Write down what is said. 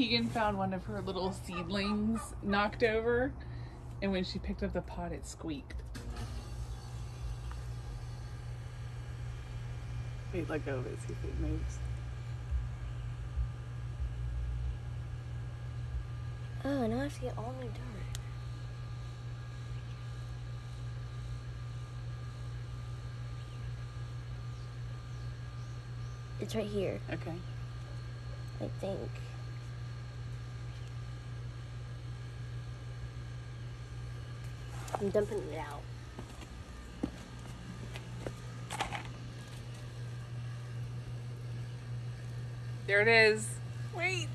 Tegan found one of her little seedlings knocked over, and when she picked up the pot, it squeaked. Wait, let go of it, see if it moves. Oh, now I have to get all my dirt. It's right here, Okay. I think. I'm dumping it out. There it is. Wait.